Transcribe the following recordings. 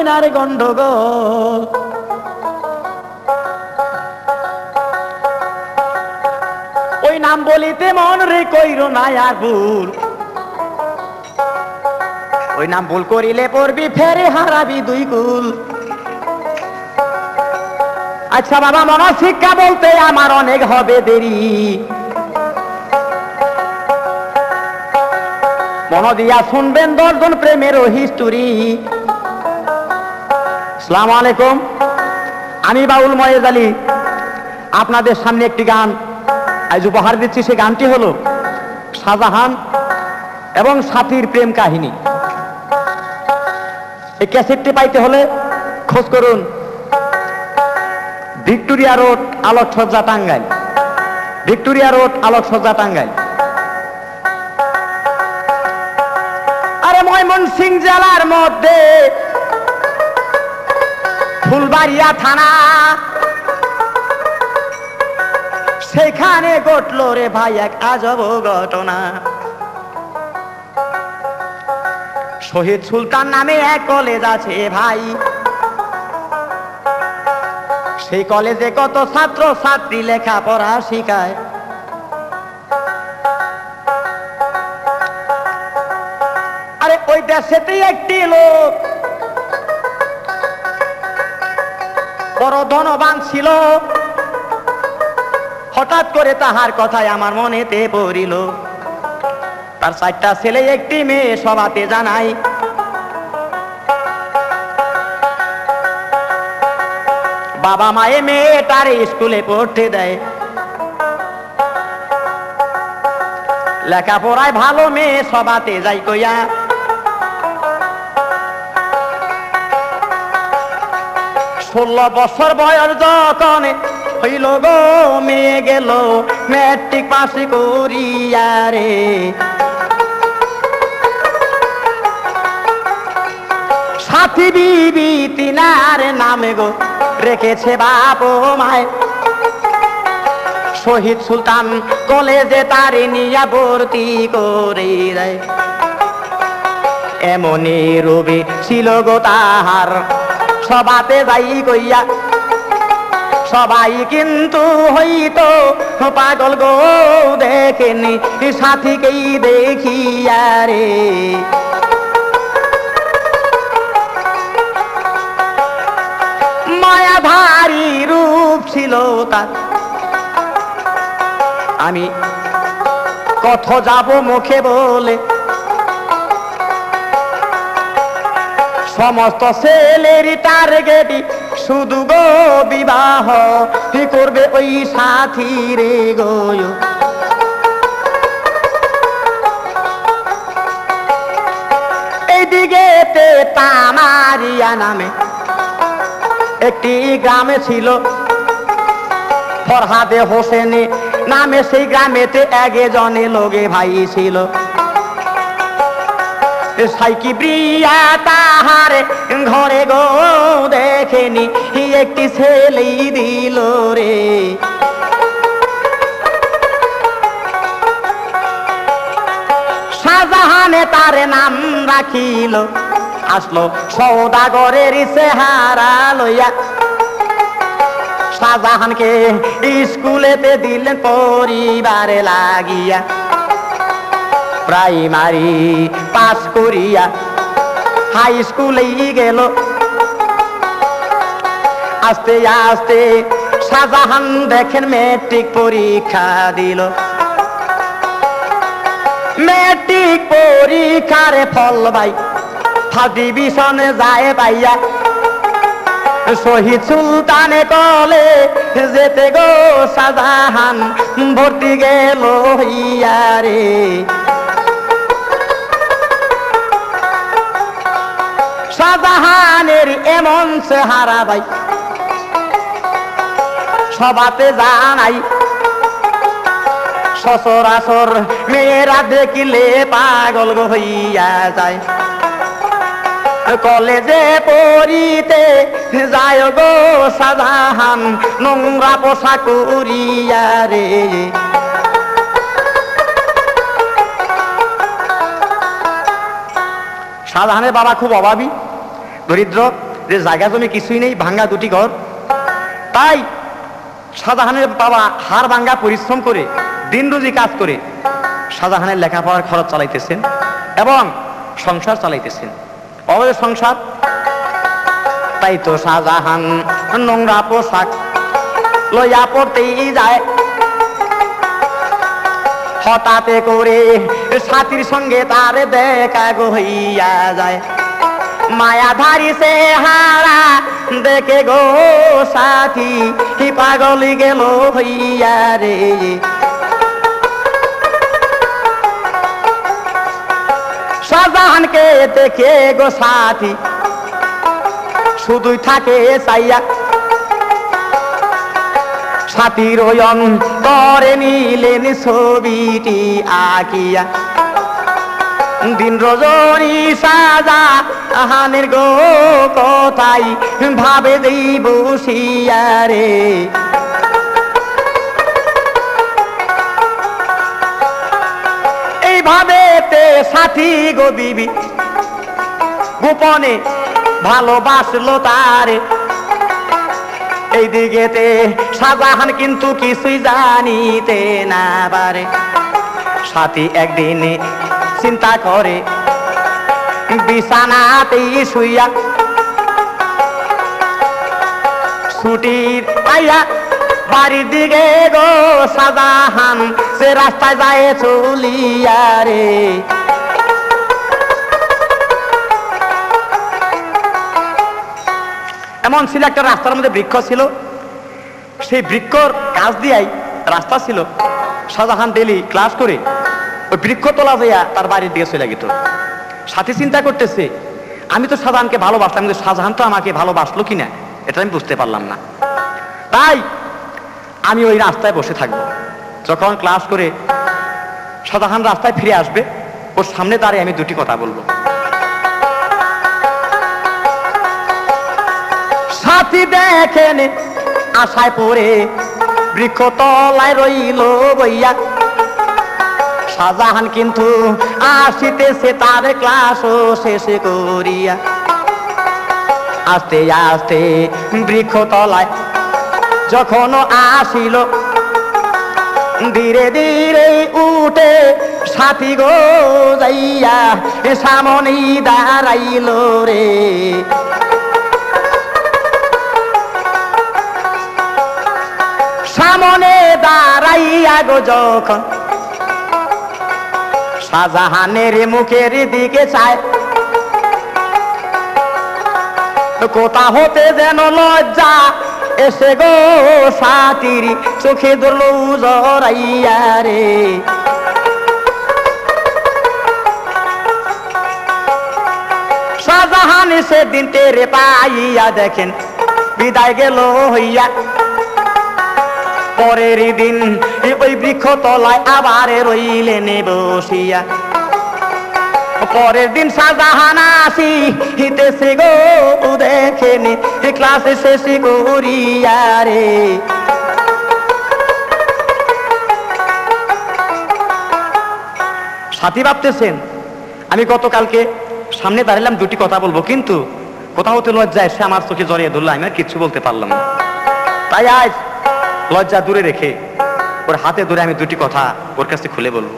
চোখে নিলে থাকে না রে গন্ডগোল। ওই নাম বলিতে মন রে কইর আর ভুল। ওই নাম ভুল করিলে পড়বি ফেরে হারাবি দুই কুল। আচ্ছা বাবা, মনা শিক্ষা বলতে আমার অনেক হবে দেরি। মন দিয়া শুনবেন দর্জন প্রেমের হিস্টোরি সালাম আলাইকুম। আমি বাউল ময়েজ আলী। আপনাদের সামনে একটি গান। আজ উপহার দিচ্ছি, সে গানটি হলো শাহজাহান এবং সাথীর প্রেম কাহিনী। এই ক্যাসেটটি পাইতে হলে খোঁজ করুন। ভিক্টোরিয়া রোড আলোক সজ্জা টাঙ্গাইল। ভিক্টোরিয়া রোড, আলোকসজ্জা টাঙ্গাইল। আরে ময়মন সিং জেলার মধ্যে ফুলবাড়িয়া থানা। সেখানে ঘটলো রে ভাই এক আজব ঘটনা। শহীদ সুলতান নামে এক কলেজ আছে ভাই। সেই কলেজে কত ছাত্র ছাত্রী লেখাপড়া শিখায়। আরে ওই দেশেতেই একটি লোক বড় ধনবান ছিল। হঠাৎ করে তাহার কথায় আমার মনেতে পড়িল। তার চারটা ছেলে একটি মেয়ে সবাতে জানাই। বাবা মায়ে মেয়েটার স্কুলে পড়তে দেয়। লেখাপড়ায় ভালো মেয়ে সবাতে যাই কইয়া ষোলো বছর বয়স যখন হইল গো, মেয়ে গেল, ম্যাট্রিক পাস করিয়া রে। সাথী বিবি তিনার নামে গো, রেখেছে বাপ মায়। শহীদ সুলতান কলেজে তারে নিয়া ভর্তি করে দেয়। এমনই রবি ছিল গো তাহার। সবাতে যাই কইয়া। সবাই কিন্তু হইতো পাগল গো, দেখেনি সাথীকেই দেখিয়া রে। মায়াধারী রূপ ছিল তার। আমি কত যাব মুখে বলে সমস্ত ছেলের টার্গেট শুধু গো বিবাহ। কি করবে ওই সাথী রে গো? এইদিকে তামারিয়া নামে একটি গ্রামে ছিল। ফরহাদে হোসেনে নামে সেই গ্রামেতে একে জনে লোকে ভাই ছিল। সাইকি প্রিয়া তাহার ঘরে গো দেখেনি, একটি ছেলেই দিল রে। শাহজাহানে তার নাম রাখিল, আসলো সৌদাগরের চেহারা লইয়া। শাহজাহানকে স্কুলেতে দিলেন পরিবারে লাগিয়া। প্রাইমারি পাস করিয়া হাই স্কুলে গেল। আস্তে আস্তে শাহজাহান দেখেন মেট্রিক পরীক্ষা দিল। মেট্রিক পরীক্ষার ফল ভাই ফার্স্ট যায় পাইয়া শহীদ সুলতানে কলে যেতে গো শাহজাহান, ভর্তি গেল হইয়া রে। শাহজাহানের এমন চেহারা ভাই। সবাতে জানাই, সচরাচর মেয়েরা দেখিলে পাগল হইয়া যায়। কলেজে পড়িতে যায় গো সাধাহান নোংরা পোশাক উড়িয়া রে। সাধারণের বাবা খুব অভাবী। দরিদ্র, যে জায়গা জমি কিছুই নেই, ভাঙ্গা দুটি ঘর। তাই শাহজাহানের বাবা হার ভাঙ্গা পরিশ্রম করে, দিন রুজি কাজ করে, শাহজাহানের লেখাপড়ার খরচ চালাইতেছেন এবং সংসার চালাইতেছেন। অবৈধ সংসার, তাই তো শাহজাহান নোংরা পোশাক লইয়া পড়তেই যায়। হঠাৎ করে সাথীর সঙ্গে তার দেখা গো হইয়া যায়। মায়াধারী সে হারা দেখে গো সাথী, কি পাগল গেল হইয়া রে। শাহজাহানকে দেখে গো সাথী, শুধুই থাকে চাইয়া। সাথীর অন্তরে নিলেন ছবিটি আঁকিয়া। দিন রজনী সাজা আহানের গো কথাই ভাবে দেই বসিয়া রে এইভাবে তে সাথী গো দিবি, গোপনে ভালোবাসলো তারে। এই দিকেতে শাহজাহান কিন্তু কিছুই জানিতে না পারে। সাথী একদিন চিন্তা করে বিছানাতেই শুইয়া ছুটির পাইয়া বাড়ির দিকে গো শাহজাহান সে রাস্তায় যায় চলিয়া রে। এমন ছিল একটা রাস্তার মধ্যে বৃক্ষ ছিল। সেই বৃক্ষর কাজ দিয়াই রাস্তা ছিল। শাহজাহান ডেলি ক্লাস করে ওই বৃক্ষ তোলা যাইয়া তার বাড়ির দিকে চলে গেত। সাথী চিন্তা করতেছে। আমি তো শাহজাহানকে ভালোবাসলাম কিন্তু শাহজাহান তো আমাকে ভালোবাসলো কিনা, এটা আমি বুঝতে পারলাম না। তাই আমি ওই রাস্তায় বসে থাকব। যখন ক্লাস করে শাহজাহান রাস্তায় ফিরে আসবে, ওর সামনে দাঁড়িয়ে আমি দুটি কথা বলব। সাথী দেখেন আশায় পড়ে বৃক্ষ তলায় রইল বইয়া। শাহজাহান কিন্তু আসিতেছে তার ক্লাসও শেষে করিয়া। আস্তে আস্তে বৃক্ষ তলায় যখন আসিল, ধীরে ধীরে উঠে সাথী গো যাইয়া সামনে দাঁড়াইল রে। সামনে দাঁড়াইয়া গো যখন শাহজাহানের মুখের দিকে চায়। কোথা হতে যেন লজ্জা এসে গো সাতির চোখে ধরল জরাইয়া রে শাহজাহান সেদিন টেরে পাইয়া দেখেন, বিদায় গেল হইয়া। পরের দিন ওই বৃক্ষ তলায় আবার রইলেন বসিয়া। পরের দিন শাহজাহান আসি হিতেছে গো দেখেনি ক্লাসে শেষে করিয়া রে। সাথী ভাবতেছেন, আমি গতকালকে সামনে দাঁড়ালাম দুটি কথা বলব, কিন্তু কোথাও হতে লজ্জা সে আমার চোখে জড়িয়ে ধরলো, আমি আর কিচ্ছু বলতে পারলাম না। তাই আজ লজ্জা দূরে রেখে ওর হাতে ধরে আমি দুটি কথা ওর কাছে খুলে বলব।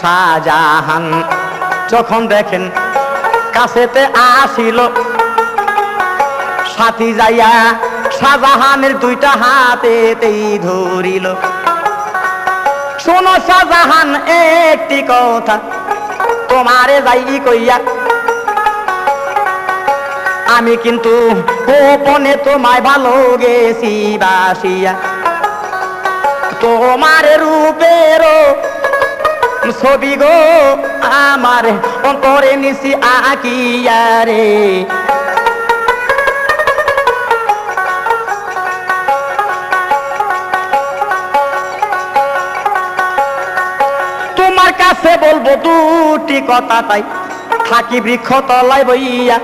শাহজাহান যখন দেখেন কাছেতে আসিল, সাথী যাইয়া শাহজাহানের দুইটা হাতেতেই ধরিল। শোনো শাহজাহান, একটি কথা, তোমারে যাই কইয়া আমি কিন্তু গোপনে তোমায় ভালো গেছি বাসিয়া। তোমার রূপেরও ছবি গো আমার অন্তরে নিছি আকিয়া রে। কাছে বলব দুটি কথা তাই, থাকি বৃক্ষ তলায় বইয়া।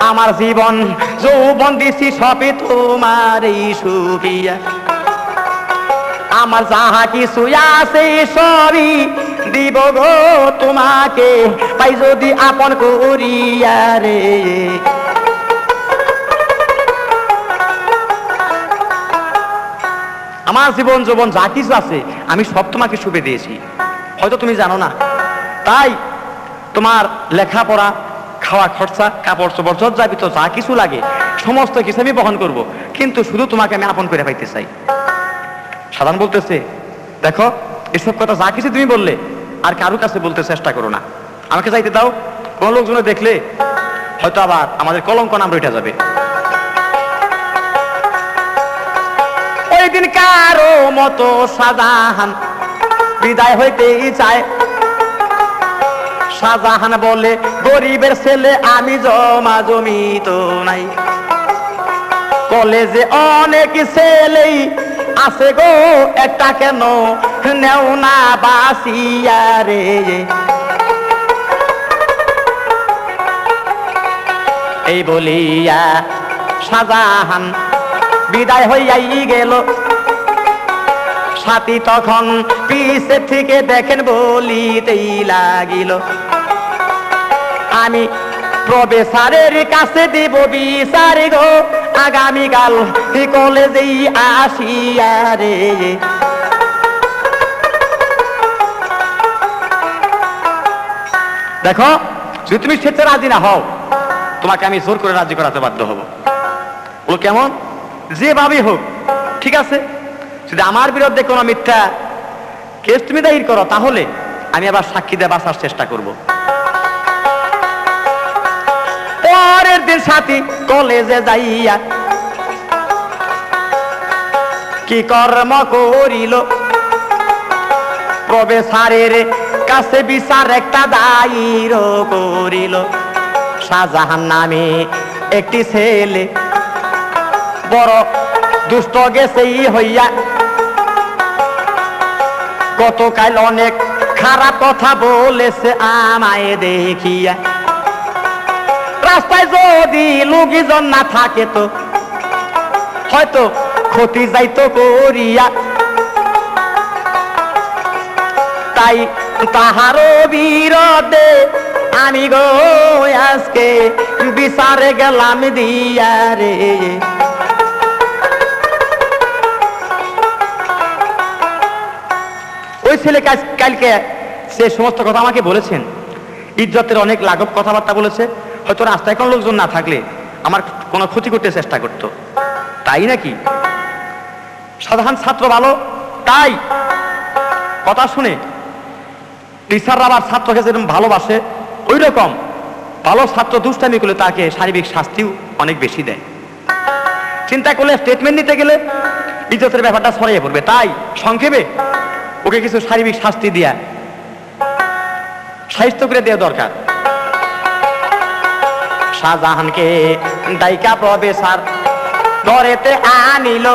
আমার জীবন, যৌবন দিছি সবই তোমার এই সুবিয়া আমার যাহা কিছু আছে সবই দিব গো তোমাকে, তাই যদি আপন করিয়া রে। আমার জীবন, যৌবন যা কিছু আছে, আমি সব তোমাকে শুভে দিয়েছি। হয়তো তুমি জানো না। তাই তোমার লেখাপড়া খাওয়া খরচা, কাপড় চোপড় যাবিত যা কিছু লাগে, সমস্ত কিছু আমি বহন করব। কিন্তু শুধু তোমাকে আমি আপন করে পাইতে চাই। সাধারণ বলতেছে, দেখো, এসব কথা যা কিছু তুমি বললে, আর কারও কাছে বলতে চেষ্টা করো না। আমাকে যাইতে দাও। কোন লোকজনে দেখলে, হয়তো আবার আমাদের কলঙ্ক নাম রইটা যাবে। ওই দিন কারও মতো সাজাহান বিদায় হইতেই চায়। শাহজাহান বলে, গরিবের ছেলে আমি জমা জমি তো নাই। কলেজে অনেক ছেলেই আছে গো একটা কেন নেও না বাসিয়া রে? এই বলিয়া শাহজাহান বিদায় হইয়াই গেল। সাথী তখন পিছে থেকে দেখেন বলিতেই লাগিল। আমি প্রবেশারের কাছে দিব বিচার গো, আগামীকাল কলেজেই আসিয়া রে। দেখো, যদি তুমি সেটা রাজি না হও, তোমাকে আমি জোর করে রাজি করাতে বাধ্য হব। ও কেমন? যেভাবেই হোক, ঠিক আছে? যদি আমার বিরুদ্ধে কোনো মিথ্যা কেস তুমি দায়ী করো, তাহলে আমি আবার সাক্ষী দিয়ে বাঁচার চেষ্টা করব। পরের দিন সাথী কলেজে যাইয়া কি কর্ম করিল? প্রবেশারের কাছে বিচার একটা দায়ীর করিল। শাহজাহান নামে একটি ছেলে, বড় দুষ্ট গেছেই হইয়া গতকাল অনেক খারাপ কথা বলেছে আমায় দেখিয়া। রাস্তায় যদি লোকজন না থাকে তো হয়তো ক্ষতি যাইতো করিয়া। তাই তাহারও বিরদে আমি গো আজকে বিচারে গেলাম দিয়া রে। ছেলে কাজ- কালকে সে সমস্ত কথা আমাকে বলেছেন। ইজ্জতের অনেক লাঘব কথাবার্তা বলেছে। হয়তো রাস্তায় কোনো লোকজন না থাকলে আমার কোনো ক্ষতি করতে চেষ্টা করত। তাই নাকি? সাধারণ ছাত্র ভালো? তাই? কথা শুনে টিচাররা আবার ছাত্রকে যেরকম ভালোবাসে ওই রকম ভালো ছাত্র দুষ্টামি করলে তাকে শারীরিক শাস্তিও অনেক বেশি দেয়। চিন্তা করলে স্টেটমেন্ট নিতে গেলে ইজ্জতের ব্যাপারটা ছড়িয়ে পড়বে। তাই সংক্ষেপে ওকে কিছু শারীরিক শাস্তি দিয়া সাহিত্য করে দেওয়া দরকার। শাহজাহানকে দায়িকা প্রবেশার ঘরেতে আনিল।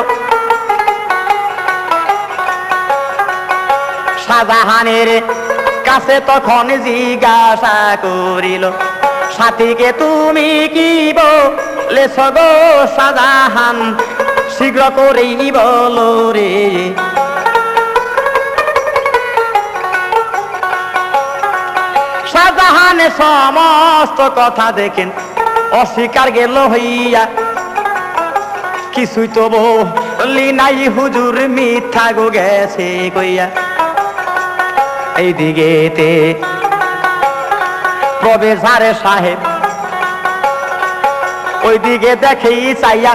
শাহজাহানের কাছে তখন জিজ্ঞাসা করিল, সাথীকে তুমি কি বলেছ গো শাহজাহান? শীঘ্র করেই বলো রে শাহজাহানের সমস্ত কথা দেখেন। অস্বীকার গেল হইয়া। কিছুই তো বলি নাই, হুজুর মিথ্যা গো গেছে কইয়া। এই দিকেতে প্রবেশারে সাহেব ওই দিকে দেখেই চাইয়া,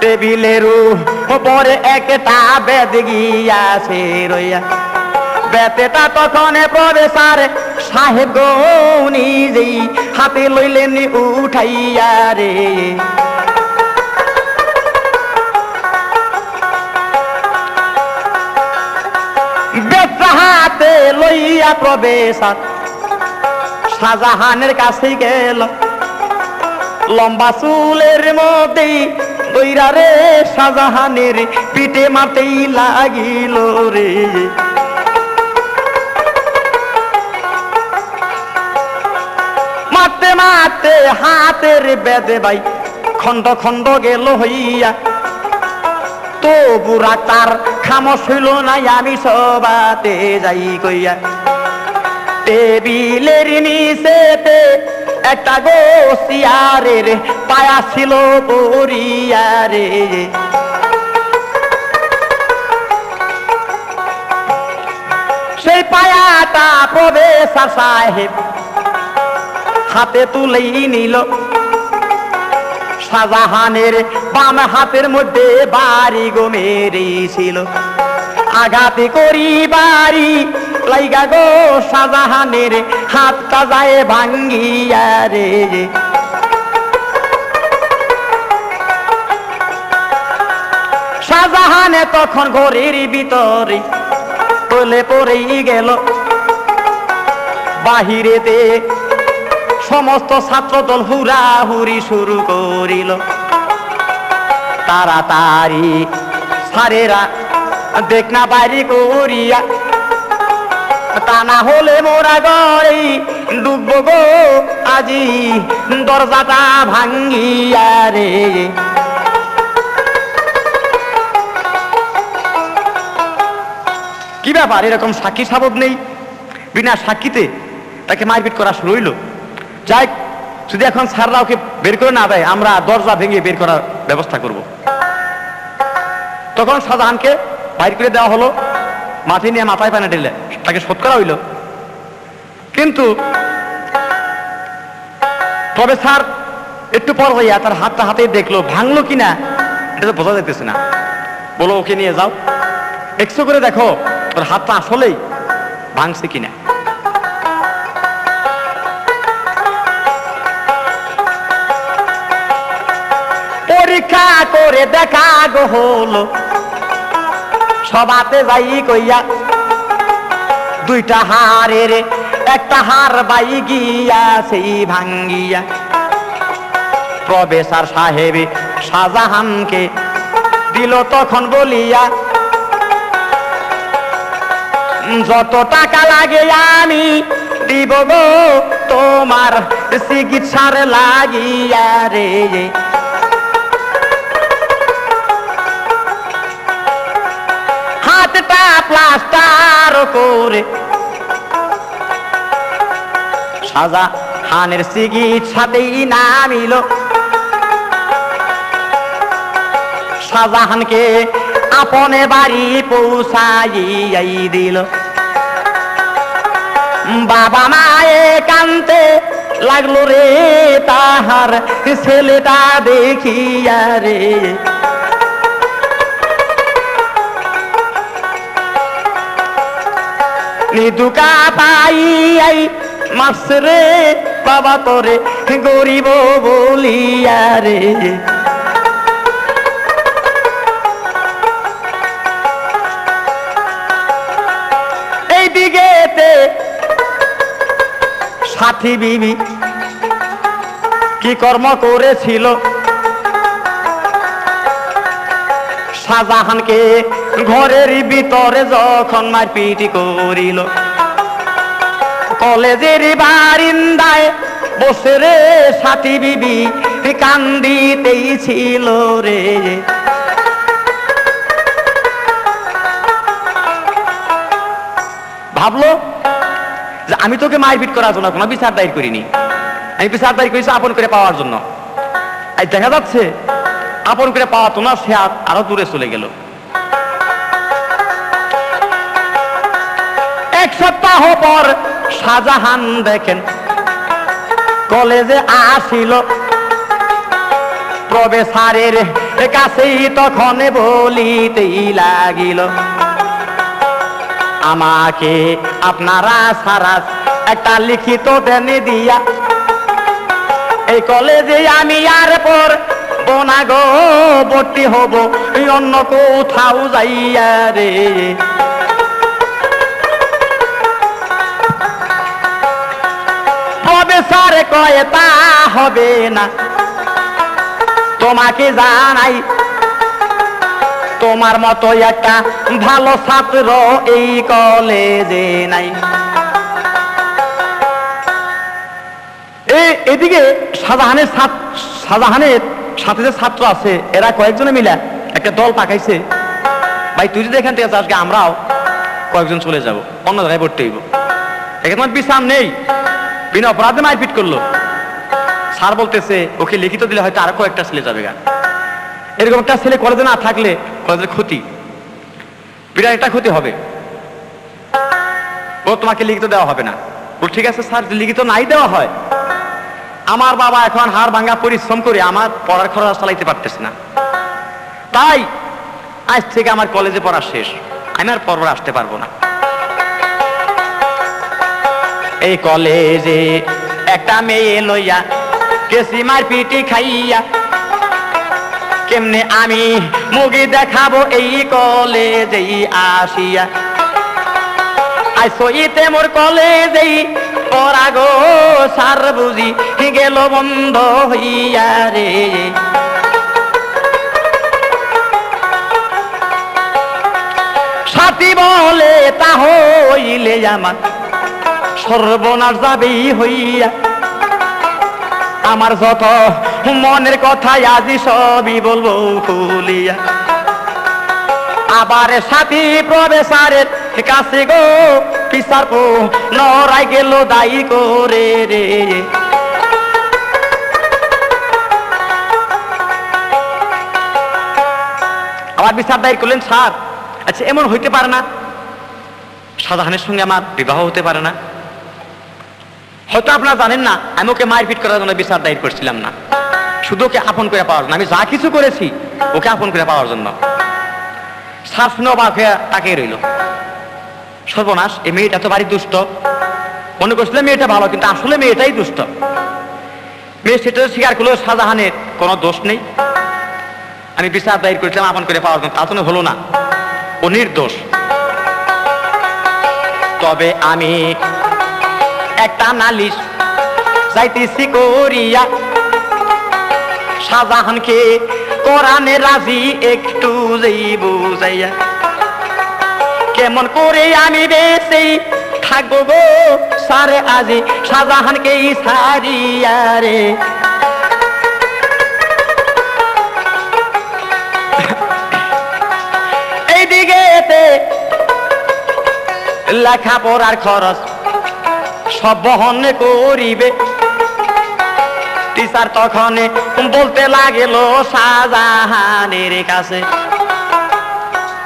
টেবিলের উপরে একটা বেদ গিয়াছে রইয়া। বেতেটা তখন প্রবেশার সাহেব নিজেই হাতে লইলেন উঠাইয়া রে। হাতে লইয়া প্রবেশার শাহজাহানের কাছে গেল। লম্বা চুলের মধ্যেই দইরা রে, শাহজাহানের পিঠে মাতেই লাগিল রে। হাতের বেদে ভাই, খন্ড খন্ড গেল হইয়া। তো বুড়া তার খামস হইল নাই, আমি সবাতে যাই কইয়া। টেবিলের নিচেতে একটা গো সিয়ারের পায়া ছিল পরিয়ারে সেই পায়াটা প্রবেশার সাহেব হাতে তুলেই নিল। শাহজাহানের বাম হাতের মধ্যে বাড়ি গো মেরেছিল আঘাতে করি বাড়ি, লাইগা গো শাহজাহানের হাতটা যায় ভাঙ্গিয়া রে। শাহজাহানে তখন ঘরের ভিতরে তোলে পড়েই গেল। বাহিরেতে সমস্ত ছাত্রদল হুরাহুরি শুরু করিল। তাড়াতাড়ি সারেরা দেখ না বাইরে করিয়া, তা না হলে মোরা গই ডুববো গো, আজি দরজাটা ভাঙ্গিয়া রে। কি ব্যাপার? এরকম সাক্ষী সাবক নেই? বিনা সাক্ষীতে তাকে মারপিট করা শুরু হইল। যাই, যদি এখন স্যাররা ওকে বের করে না দেয়, আমরা দরজা ভেঙে বের করার ব্যবস্থা করব। তখন শাহজাহানকে বাইর করে দেওয়া হলো। মাটি নিয়ে মাথায় পানে দিলে তাকে শোধ করা হইল। কিন্তু তবে স্যার, একটু পর হইয়া তার হাতটা হাতে দেখল, ভাঙলো কিনা, এটা তো বোঝা যাইতেছে না। বলো, ওকে নিয়ে যাও। এক্সো করে দেখো, ওর হাতটা আসলেই ভাঙছে কিনা। পরীক্ষা করে দেখা গো হলো। সবাতে যাই কইয়া দুইটা হারের একটা হার বাই গিয়া, সেই ভাঙ্গিয়া। প্রবেশার সাহেব শাহজাহানকে দিল তখন বলিয়া, যত টাকা লাগে আমি দিব গো, তোমার চিকিৎসার লাগিয়া রে। হাতটা প্লাস্টার করে। সাজা হানের চিকিৎসাতেই নামিল। শাহজাহানকে আপনে বাড়ি পৌঁছাইয়াই দিল। বাবা মায়ে কানতে লাগল রে তাহার ছেলেটা দেখিয়া রে। নিদুকা পাইয়াই মাস রে বাবা তোরে গরিব বলিয়া রে। এই দিকেতে সাথী বিবি কি কর্ম করেছিল? শাহজাহানকে ঘরের ভিতরে যখন মারপিটি করিল, কলেজের বারিন্দায় বসে রে সাথী বিবি, কান্দিতেই ছিল রে। ভাবলো যে আমি তোকে মারপিট করার জন্য কোনো বিচার দায়ের করিনি। আমি বিচার দায়ের করেছি আপন করে পাওয়ার জন্য। দেখা যাচ্ছে, আপন করে পাওয়া তো না সে আরও দূরে চলে গেল। পর শাহজাহান দেখেন। কলেজে আসিল। প্রবেশারের কাছেই তখন বলিতেই লাগিল। আমাকে আপনারা একটা লিখিত দেন দিয়া, এই কলেজে আমি আর পর বোনা ভর্তি হব অন্য কোথাও যাইয়া রে। স্যার কয়ে তা হবে না। তোমাকে জানাই তোমার মতো একটা ভালো ছাত্র এই কলেজে নাই। এদিকে শাহজাহানের শাহজাহানের সাথে যে ছাত্র আছে এরা কয়েকজনে মিলে একটা দল পাকাইছে। ভাই তুই যদি এখান থেকে গে, আমরাও কয়েকজন চলে যাব অন্য জায়গায় ভর্তি হইব। এখানে তোমার বিশ্রাম নেই। বিনা অপরাধে মারপিট করল। স্যার বলতেছে, ওকে লিখিত দিলে হয়তো আরও কয়েকটা ছেলে যাবে গা। এরকম একটা ছেলে কলেজে না থাকলে কলেজের ক্ষতি। বিরাট একটা ক্ষতি হবে। ও তোমাকে লিখিত দেওয়া হবে না। ও ঠিক আছে স্যার লিখিত নাই দেওয়া হয়, আমার বাবা এখন হাড় ভাঙ্গা পরিশ্রম করে আমার পড়ার খরচ চালাইতে পারতেছে না। তাই আজ থেকে আমার কলেজে পড়া শেষ। আমি আর পরবার আসতে পারব না। এই কলেজে একটা মেয়ে লইয়া কেসি মার পিটি খাইয়া। কেমনে আমি মুগি দেখাবো এই কলেজেই আসিয়া। আই সইতে মোর কলেজেই পরাগো সার বুঝি গেল বন্ধ হইয়া রে। সাথী বলে তা হইলে আমার সর্বনাশ যাবেই হইয়া। আমার যত মনের কথা আজি সবই বলব খুলিয়া আবার সাথী প্রবেশারের কাছে গো পিসার পো নরাই গেল দায়ী করে রে। আবার বিচার দায়ী করলেন, স্যার আচ্ছা এমন হইতে পারে না। সাধারণের সঙ্গে আমার বিবাহ হতে পারে না। হয়তো আপনারা জানেন না, আমি ওকে মারপিট করার জন্য বিচার দায়ের করছিলাম না। শুধু ওকে আপন করে পাওয়ার জন্য, আমি যা কিছু করেছি, ওকে আপন করে পাওয়ার জন্য। স্যার শুনে অবাক হয়ে রইল। সর্বনাশ, এই মেয়েটা তো বাড়ি দুষ্ট। মনে করছিল মেয়েটা ভালো, কিন্তু আসলে মেয়েটাই দুষ্ট। মেয়ে সেটা স্বীকার করল, শাহজাহানের কোনো দোষ নেই। আমি বিচার দায়ের করেছিলাম, আপন করে পাওয়ার জন্য, তা তো হলো না। ও নির্দোষ। তবে আমি একটা নালিশ যাইতেছি করিয়া। শাহজাহানকে কোরআনে রাজি একটু যেই বুঝাইয়া। কেমন করে আমি বেশি থাকব গো সারে আজি শাহজাহানকে সারিয়া রে। এইদিকে লেখাপড়ার খরচ সব বহন করিবে। টিচার তখন বলতে লাগিল, শাহজাহানের কাছে।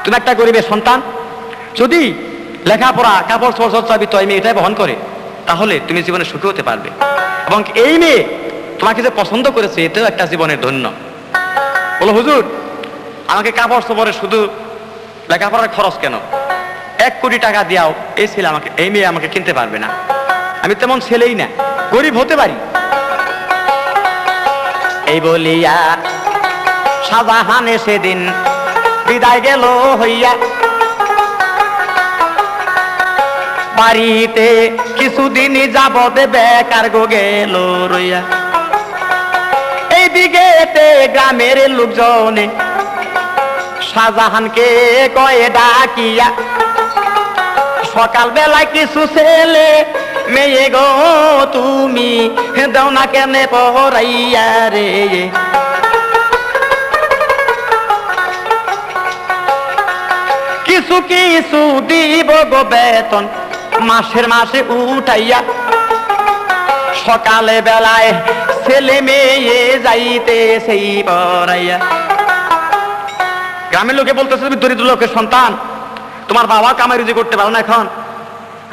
তুমি একটা গরিবের সন্তান, যদি লেখাপড়া, কাপড় চোপড় চর্চা বিতয় মেয়ে এটাই বহন করে, তাহলে তুমি জীবনে সুখী হতে পারবে। এবং এই মেয়ে তোমাকে যে পছন্দ করেছে, এটাও একটা জীবনের ধন্য। বলো, হুজুর, আমাকে কাপড় চোপড়ে শুধু লেখাপড়ার খরচ কেন? এক কোটি টাকা দিয়াও এই ছেলে আমাকে, এই মেয়ে আমাকে কিনতে পারবে না। আমি তেমন ছেলেই না, গরিব হতে পারি। এই বলিয়া শাহজাহানে সেদিন বিদায় গেল হইয়া। বাড়িতে কিছুদিন যাবত বেকার গো গেল রইয়া। এই এইদিকে গ্রামের লোকজনে শাহজাহানকে কয়ে ডাকিয়া সকাল বেলায় কিছু ছেলে মেয়ে গো, তুমি দাও না কেনে পহরাইয়া রে। কিছু কিছু দিব গো বেতন, মাসের মাসে উঠাইয়া। সকালে বেলায় ছেলে মেয়ে যাইতে সেই পড়াইয়া। গ্রামের লোকে বলতেছে, তুমি দরিদ্র লোকের সন্তান, তোমার বাবা কামাই রুজি করতে পারো না এখন।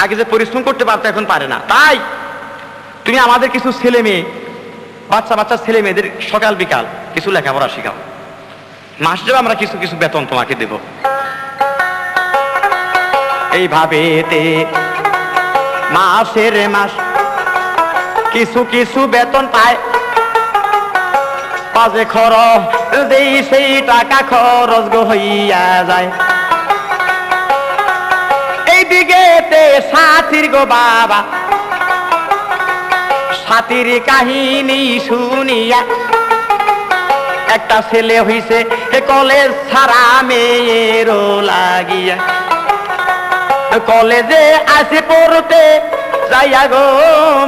আগে যে পরিশ্রম করতে পারতো এখন পারে না। তাই তুমি আমাদের কিছু ছেলে মেয়ে, বাচ্চা বাচ্চা ছেলে মেয়েদের সকাল বিকাল কিছু লেখাপড়া শেখাও। মাস যাবে আমরা কিছু কিছু বেতন তোমাকে দেব। এইভাবে মাসের মাস কিছু কিছু বেতন পায়। পাজে খরচ দেই সেই টাকা খরচ গো হইয়া যায়। তে সাথীর গো বাবা। সাথীর কাহিনী শুনিয়া একটা ছেলে হইছে কলেজ ছাড়া মেয়েরও লাগিয়া। কলেজে আসে পড়তে, যাইয়া গো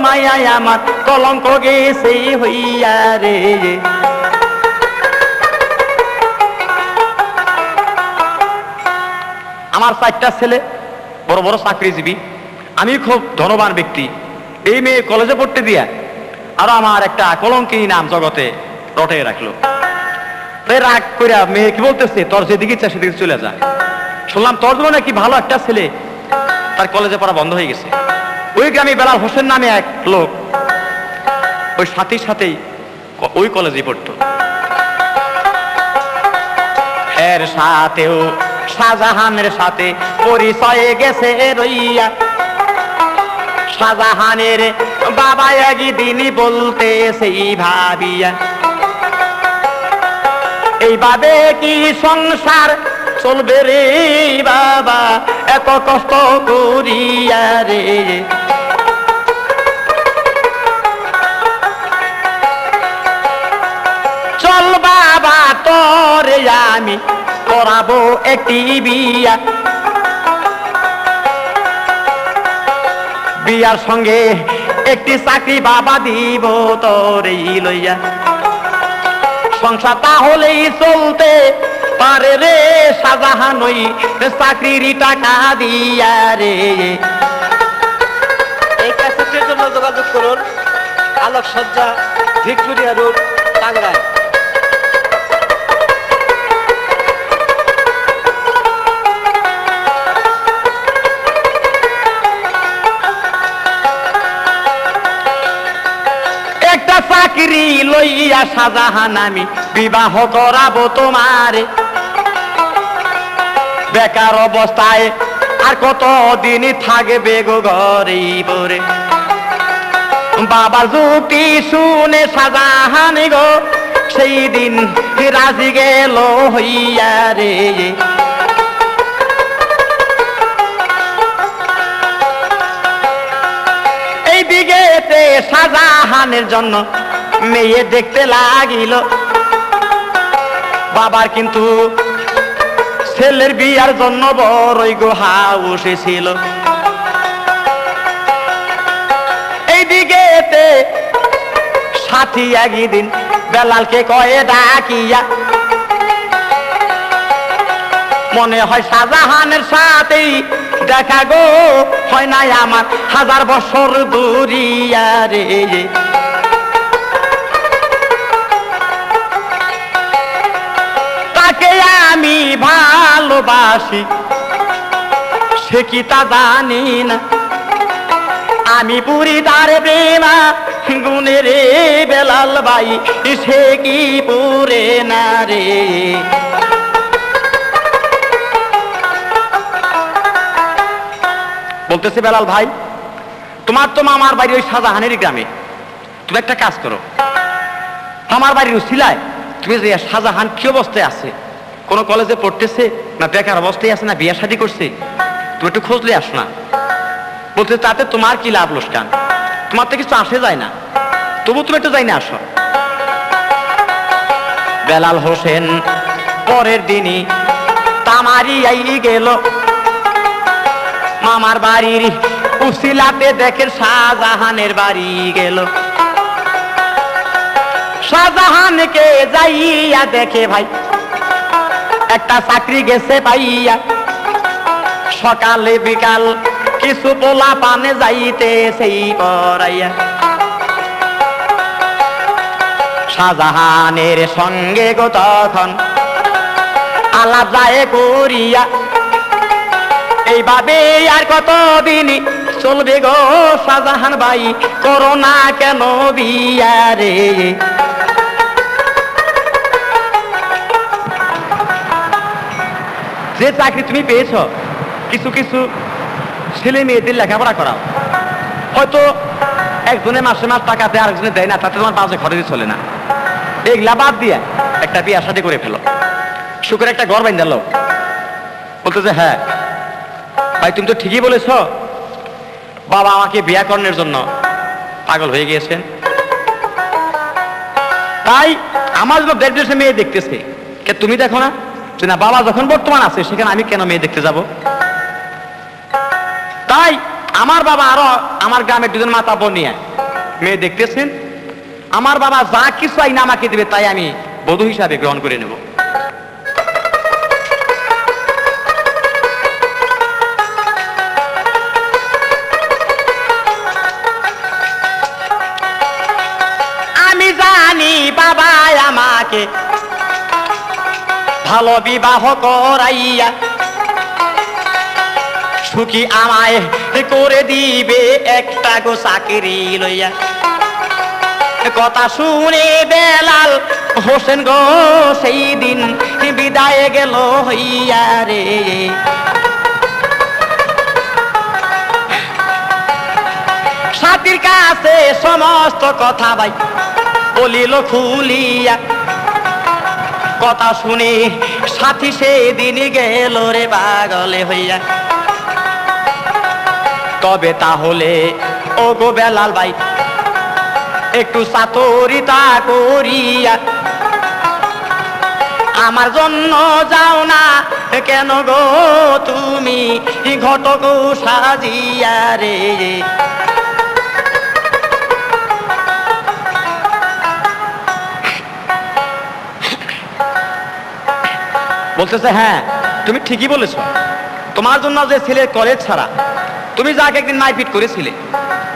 মায়া আমার, কলঙ্ক গেছে হইয়া রে। আমার চারটা ছেলে বড় বড় চাকরিজীবী। আমি খুব ধনবান ব্যক্তি। এই মেয়ে কলেজে পড়তে দিয়া আর আমার একটা কলঙ্কিনী নাম জগতে রটে রাখল। রাগ করে মেয়ে কি বলতেছে? তোর যেদিকে ইচ্ছা সেদিকে চলে যা। শুনলাম তোর জন্য নাকি ভালো একটা ছেলে তার কলেজে পড়া বন্ধ হয়ে গেছে। ওই গ্রামে বেলাল হোসেন নামে এক লোক ওই সাথীর সাথেই ওই কলেজে পড়তো। এর সাথেও শাহজাহানের সাথে পরিচয়ে গেছে রইয়া। শাহজাহানের বাবা একদিনই বলতে সেই ভাবিয়া, এইভাবে কি সংসার চলবে রে বাবা? এত কষ্ট করিয়া রে। চল বাবা, তোরে আমি করাবো একটি বিয়া বিয়ার সঙ্গে একটি চাকরি বাবা দিব তোরে লইয়া। সংসার তাহলেই চলতে পারে রে শাহজাহান ওই চাকরির টাকা দিয়া রে। যোগাযোগ করুন, আলোকসজ্জা ভিক্টোরিয়া রোড টাঙ্গাইল চাকরি লইয়া শাহজাহান আমি বিবাহ করাবো তোমারে। বেকার অবস্থায় আর কত দিন থাকবে গো ঘরে পরে বাবার যুক্তি শুনে শাহজাহান গো, সেই দিন রাজি গেল হইয়া রে। এই দিকেতে শাহজাহানের জন্য মেয়ে দেখতে লাগিল। বাবার কিন্তু ছেলের বিয়ার জন্য বড়ই গোহা উঠেছিল। এই দিকেতে সাথী একদিন বেলালকে কয়ে ডাকিয়া, মনে হয় শাহজাহানের সাথেই দেখা গো, হয় নাই আমার হাজার বছর দূরিয়া রে। ভালোবাসি। সে কি তা জানি না। আমি পুরি তার প্রেমা গুনে রে বেলাল বাই সে কি পুরে না রে। বলতেছে বেলাল ভাই, তোমার তো মামার বাড়ি ওই শাহজাহানের গ্রামে। তুমি একটা কাজ করো। আমার বাড়ির উসিলায় তুমি যে শাহজাহান কি অবস্থায় আছে? কোন কলেজে পড়তেছে না বেকার অবস্থায় আছে না বিয়ে শাদী করছে? তুমি একটু খোঁজলে আস না বলতে তাতে তোমার কি লাভ লোসকান তোমার তো কিছু আসে যায় না। তবু তুমি একটু যাই না আসো। বেলাল হোসেন পরের দিনই তামারি আই গেল। মামার বাড়ির উসিলাতে দেখে শাহজাহানের বাড়ি গেল। শাহজাহানকে যাইয়া দেখে ভাই একটা চাকরি গেছে পাইয়া সকালে বিকাল কিছু পোলা পানে যাইতে সেই পড়াইয়া। শাহজাহানের সঙ্গে গো তখন আলাপ যায় করিয়া। এইভাবে আর কতদিন চলবে গো শাহজাহান ভাই, করোনা কেন বিয়ারে? যে চাকরি তুমি পেয়েছ, কিছু কিছু ছেলে মেয়েদের লেখাপড়া করাও। হয়তো একজনে মাসে মাস টাকা দেয়, আরেকজনে দেয় না, তাতে তোমার বাজে খরচই চলে না। এগুলা বাদ দিয়ে একটা বিয়ে শাদী করে ফেলো। শুক্র একটা ঘর বাইন দিল বলতেছে হ্যাঁ ভাই, তুমি তো ঠিকই বলেছ। বাবা আমাকে বিয়া করানোর জন্য পাগল হয়ে গিয়েছেন। তাই আমার জন্য দেড় দেশে মেয়ে দেখতেছে। কে তুমি দেখো না? যে না, বাবা যখন বর্তমান আছে, সেখানে আমি কেন মেয়ে দেখতে যাব? তাই আমার বাবা আরও আমার গ্রামের দুজন মাতা বোন নিয়ে মেয়ে দেখতেছেন। আমার বাবা যা কিছু আইনা আমাকে দেবে, তাই আমি বধু হিসাবে গ্রহণ করে নেব। আমি জানি বাবা আমাকে ভালো বিবাহ করাইয়া সুখী আমায় করে দিবে একটা গো চাকরি লইয়া। কথা শুনে বেলাল হোসেন গো, সেই দিন বিদায় গেল হইয়া রে। সাথীর কাছে সমস্ত কথা ভাই বলিল খুলিয়া কথা শুনে, সাথী সেদিন গেল রে পাগলে হইয়া। তবে তাহলে ও গো বেলাল ভাই, একটু সাতরিতা করিয়া, আমার জন্য যাও না, কেন গো তুমি ঘটক সাজিয়া রে? বলতেছে হ্যাঁ তুমি ঠিকই বলেছ। তোমার জন্য যে ছেলে কলেজ ছাড়া, তুমি যাকে একদিন মাইপিট করেছিলে,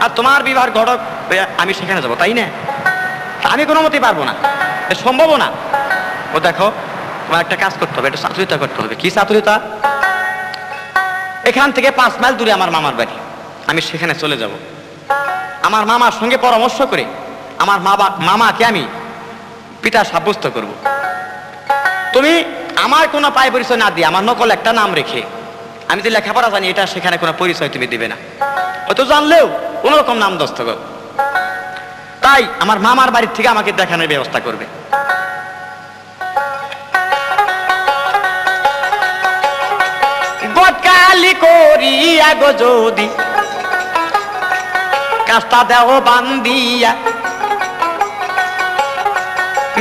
আর তোমার বিবাহ ঘটক আমি সেখানে যাব, তাই না? আমি কোনো মতেই পারব না। এ, সম্ভবও না। ও দেখো, তোমার একটা কাজ করতে হবে, একটা চাতুরিতা করতে হবে। কি চাতুরিতা? এখান থেকে পাঁচ মাইল দূরে আমার মামার বাড়ি। আমি সেখানে চলে যাব। আমার মামার সঙ্গে পরামর্শ করে আমার মামা মামাকে আমি পিতা সাব্যস্ত করব। তুমি আমার কোনো পায় পরিচয় না দিয়ে আমার নকল একটা নাম রেখে, আমি যে লেখাপড়া জানি, এটা সেখানে কোনো পরিচয় তুমি দিবে না। হয়তো জানলেও কোনো রকম নাম দস্তগত তাই আমার মামার বাড়ির থেকে আমাকে দেখানোর ব্যবস্থা করবে। গটকালি করিয়া গো যদি কাস্তা দেও বান্দিয়া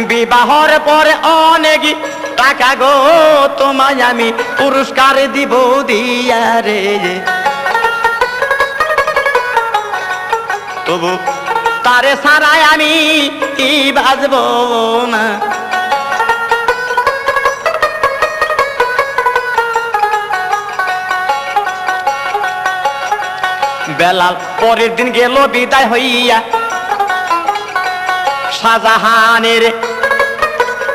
বিবাহর পরে অনেক টাকা গো, তোমায় আমি পুরস্কার দিব দিয়া রে। তবু তারে সারায় আমি কি বাজব না? বেলাল পরের দিন গেল, বিদায় হইয়া শাহজাহানের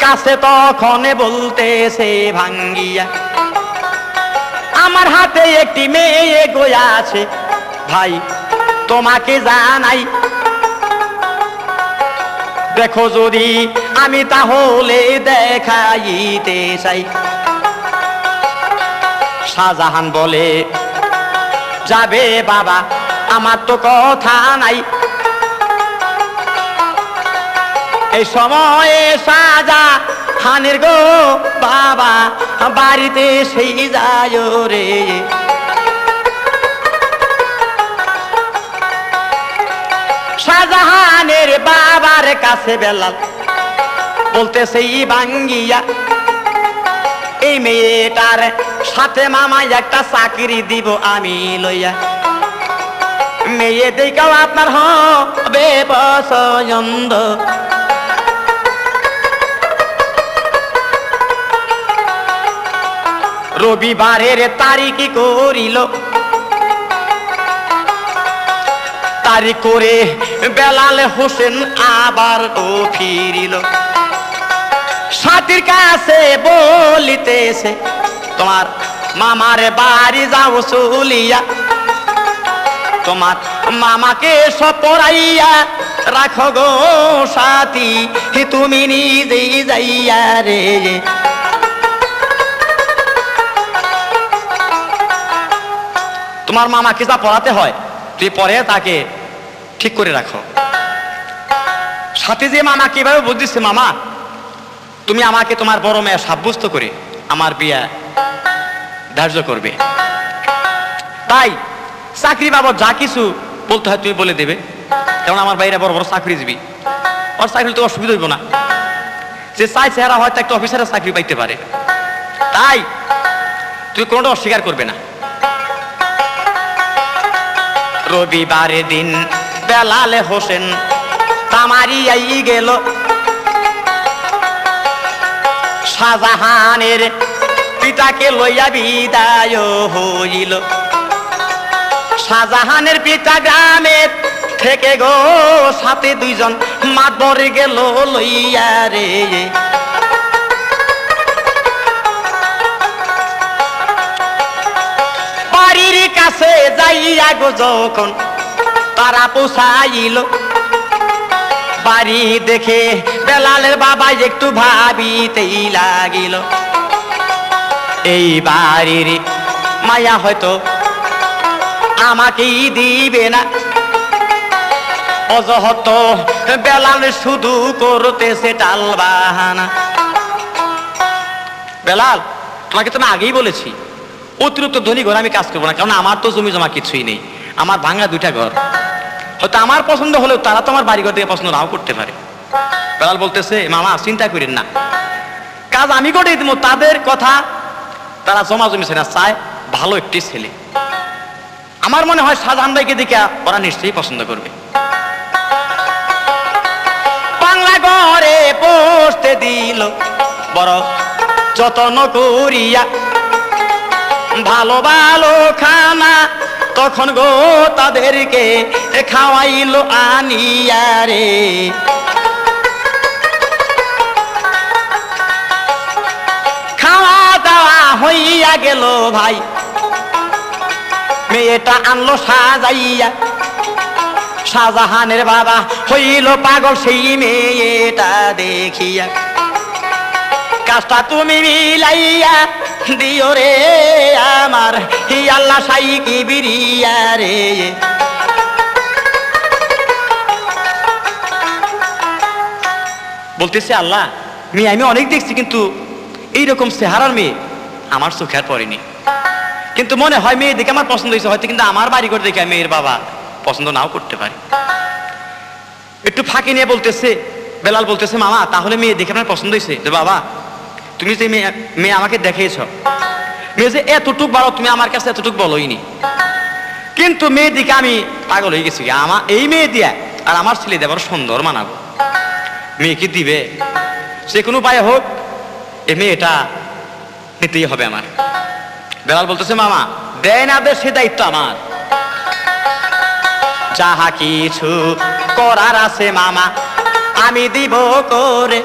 কাছে তখন বলতেছে ভাঙ্গিয়া, আমার হাতে একটি মেয়ে গোয়া আছে, ভাই, তোমাকে জানাই। দেখো যদি আমি তাহলে দেখাইতে চাই। শাহজাহান বলে, যাবে বাবা, আমার তো কথা নাই। এই সময়ে সাজা হানের গো বাবা, বাড়িতে সেই যায় রে। শাহজাহানের বাবার কাছে বেলাল বলতে সেই বাঙ্গিয়া, এই মেয়েটার সাথে মামাই একটা চাকরি দিব আমি লইয়া। মেয়ে দেখাও আপনার হবে পছন্দ রবিবারের তারিখ করিল। তারিখ করে বেলাল হোসেন আবার ও ফিরিল। সাথীর কাছে বলিতেছে, তোমার মামার বাড়ি যাও চলিয়া। তোমার মামাকে সপরাইয়া রাখো গো সাথী, তুমি নিজেই যাইয়া রে। তোমার মামাকে যা পড়াতে হয়, তুই পরে তাকে ঠিক করে রাখো। সাথে যে মামা, কীভাবে বুঝিস মামা? তুমি আমাকে তোমার বড় মেয়ে সাব্যস্ত করে আমার বিয়া ধার্য করবে। তাই চাকরি বাবদ যা কিছু বলতে হয় তুমি বলে দেবে। কারণ আমার বাইরে বড় বড় চাকরিজীবী। ওর চাকরি তো অসুবিধা হইব না। যে চাই চেহারা হয়তো একটা অফিসারের চাকরি পাইতে পারে। তাই তুই কোনোটা অস্বীকার করবে না। রবিবারের দিন বেলালে হোসেন তামারি আই গেল। শাহজাহানের পিতাকে লইয়া বিদায় হইল। শাহজাহানের পিতা গ্রামে থেকে গো, সাথে দুইজন মাতবর গেল লইয়া রে। কাছে যাইয়া গো যখন তারা পোষাইল। বাড়ি দেখে বেলালের বাবা একটু ভাবিতেই লাগিল। এই বাড়ির মায়া হয়তো আমাকেই দিবে না। অজহত বেলাল শুধু করতেছে টাল বাহানা বেলাল, তোমাকে তো আমি আগেই বলেছি অতিরিক্ত ধনী ঘর আমি কাজ করব না, কারণ আমার তো জমি জমা কিছুই নেই। আমার ভাঙা দুইটা ঘর। হয়তো আমার পছন্দ হলেও তারা তো আমার বাড়িঘর থেকে পছন্দ নাও করতে পারে। বেলাল বলতেছে, মামা, চিন্তা করেন না। কাজ আমি করে দিব, তাদের কথা তারা জমা জমি না, চায় ভালো একটি ছেলে। আমার মনে হয় শাহজাহান ভাইকে দেখে ওরা নিশ্চয়ই পছন্দ করবে। বাংলা ঘরে পোষতে দিল বড় যতন করিয়া ভালো ভালো খানা, তখন গো তাদেরকে খাওয়াইলো আনিয়া রে। খাওয়া দাওয়া হইয়া গেল ভাই, মেয়েটা আনলো সাজাইয়া। শাহজাহানের বাবা হইল পাগল সেই মেয়েটা দেখিয়া। কাজটা তুমি মিলাইয়া দিও রে আমার হি আল্লাহ সাই কি বিরিয়া রে। বলতেছে, আল্লাহ, মেয়ে আমি অনেক দেখছি, কিন্তু এইরকম চেহারার মেয়ে আমার চোখে আর পড়েনি। কিন্তু মনে হয় মেয়ে দেখে আমার পছন্দ হয়েছে, হয়তো কিন্তু আমার বাড়ি করে দেখে মেয়ের বাবা পছন্দ নাও করতে পারে। একটু ফাঁকি নিয়ে বলতেছে, বেলাল বলতেছে, মামা, তাহলে মেয়ে দেখে আপনার পছন্দ হয়েছে? যে বাবা তুমি যে মেয়ে মেয়ে আমাকে দেখিয়েছ, মেয়ে যে এতটুক বাড়ো তুমি আমার কাছে এতটুক বলোইনি। কিন্তু মেয়ে দিকে আমি পাগল হয়ে গেছি। আমার এই মেয়ে দিয়া আর আমার ছেলে দেবার সুন্দর মানাবো। মেয়ে কি দিবে? সে কোনো উপায় হোক, এ মেয়েটা নিতেই হবে আমার। বেলাল বলতেছে, মামা, দেয় না দে, সে দায়িত্ব আমার। যাহা কিছু করার আছে মামা, আমি দিব করে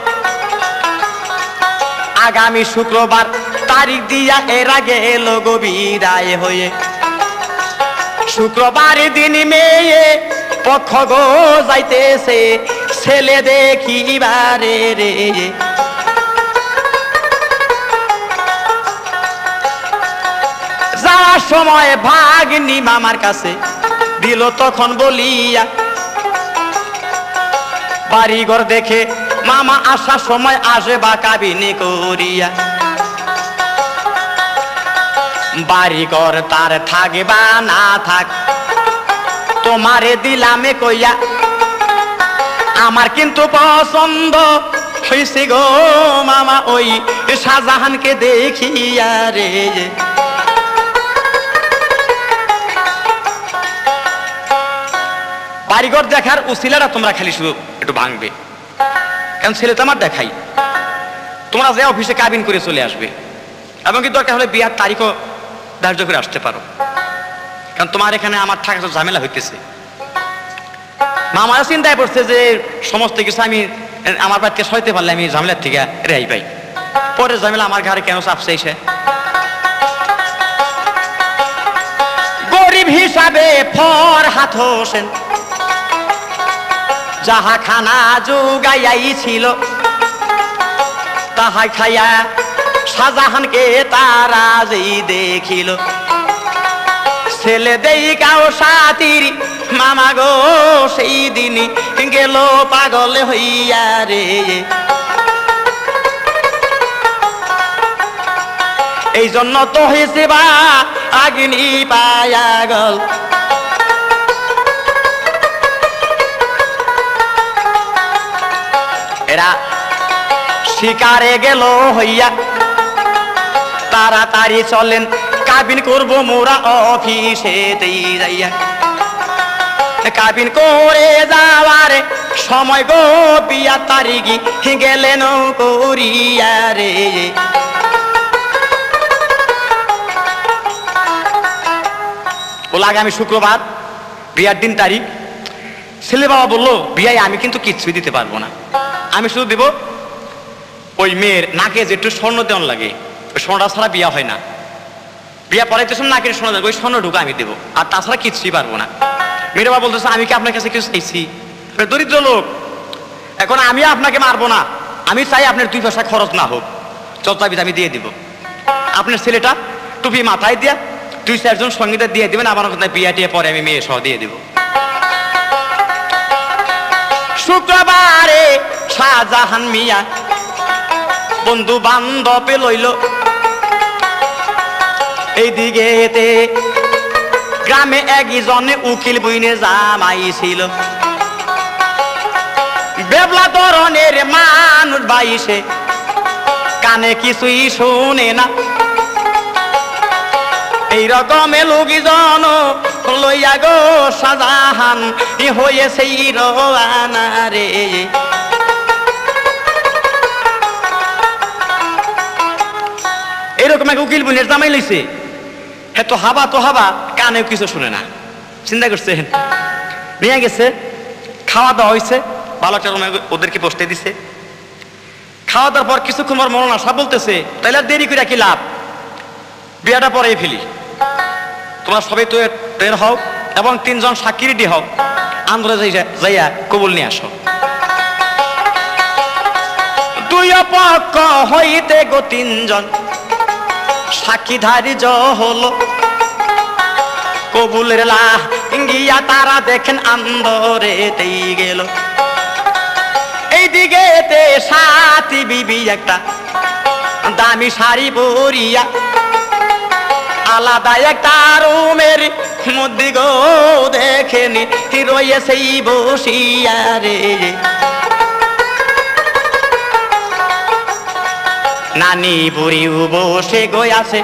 আগামী শুক্রবার তারিখ দিয়া এর আগে এলো গভীরায় হয়ে। শুক্রবার দিন মেয়ে পক্ষ গো যাইতেছে, ছেলে দেখিবারে রে। যাওয়ার সময় ভাগ্নি মামার কাছে দিল তখন বলিয়া, বাড়িঘর দেখে মামা আসার সময় আসে বা কাবিনে করিয়া। বাড়িঘর তার থাকে বা না থাক, তোমারে দিলামে কইয়া। আমার কিন্তু পছন্দ হয়েছে গো মামা ওই শাহজাহানকে দেখিয়া রে। বাড়িঘর দেখার উসিলারা তোমরা খালি শুধু একটু ভাঙবে। কারণ ছেলে তো আমার দেখাই। তোমরা যে অফিসে কাবিন করে চলে আসবে, এবং কি দরকার হলে বিয়ার তারিখও ধার্য করে আসতে পারো। কারণ তোমার এখানে আমার থাকা তো ঝামেলা হইতেছে। মামারা চিন্তায় পড়ছে যে সমস্ত কিছু আমি, আমার বাড়িতে সইতে পারলে আমি ঝামেলার থেকে রেহাই পাই। পরে ঝামেলা আমার ঘরে কেন চাপছে এসে? গরিব হিসাবে ফর হাত হোসেন যাহা খানা যোগাইয়াই ছিল তাহাই খাইয়া শাহজাহানকে তারা যেই দেখিল। ছেলে দেই কাও সাতির মামা গো, সেই দিন গেল পাগল হইয়া রে। এই জন্য তো হয়েছে বা, আগ্নি পায়া গল এরা শিকারে গেল হইয়া। তাড়াতাড়ি চলেন, কাবিন করব মোরা অফিসেতেই যাইয়া। কাবিন করে যাওয়ার সময় গো বিয়া তারিখি গেলেন করিয়া রে। বলে, আগামী শুক্রবার বিয়ার দিন তারিখ। ছেলে বাবা বলল বিয়াই আমি কিন্তু কিচ্ছুই দিতে পারব না। আমি শুধু দিব, ওই মেয়ের নাকে যে একটু স্বর্ণ দেওয়ান লাগে, ওই স্বর্ণটা ছাড়া বিয়া হয় না। বিয়া পড়াইতে সময় নাকের স্বর্ণ ওই স্বর্ণ ঢুকে আমি দেবো। আর তাছাড়া কিচ্ছুই পারব না। মেয়ের বাবা বলতেছে, আমি কি আপনার কাছে কিছু চাইছি? দরিদ্র লোক, এখন আমি আপনাকে মারবো না। আমি চাই আপনার দুই পয়সা খরচ না হোক। চাইবি আমি দিয়ে দিব। আপনার ছেলেটা টুপি মাথায় দিয়া দুই চারজন সঙ্গীতে দিয়ে দিবেন, আমার কোথায় বিয়া টিয়ে পরে আমি মেয়ে সহ দিয়ে দিব। শুক্রবারে শাহজাহান মিয়া। বন্ধু বান্ধবে লইল। এইদিকেতে গ্রামে একজনে উকিল বইনে জামাইছিল বেবলা ধরনের মানুষ বাইসে কানে কিছুই শুনে না। এই রকমে লোকজন লইয়া গো সাজাহান হয়েছে রোয়ানা রে। এরকম এক উকিল বোনের জামাই লইছে। হ্যাঁ তো হাবা তো হাবা কানেও কিছু শুনে না। চিন্তা করছে নিয়ে গেছে, খাওয়া দাওয়া হয়েছে ভালো একটা রুমে ওদেরকে বসতে দিছে। খাওয়া দাওয়ার পর কিছুক্ষণ পর মরণ আসা বলতেছে, তাইলে দেরি করে কি লাভ? বিয়াটা পরেই ফেলি। তোমরা সবাই তো বের হও এবং তিনজন সাক্ষী হও। আন্দোলনে যাইয়া কবুল নিয়ে আসো। দুই পক্ষ হইতে গো তিনজন। সাক্ষীধারী হলো কবুলের লা গিয়া তারা দেখেন আন্দরেতেই গেল। এইদিকে তে সাথী বিবি একটা দামি শাড়ি পরিয়া, আলাদা একটা রুমের মধ্যে গো দেখেনি রয়েছেই বসিয়া রে। নানি বুড়িও বসে গয়াছে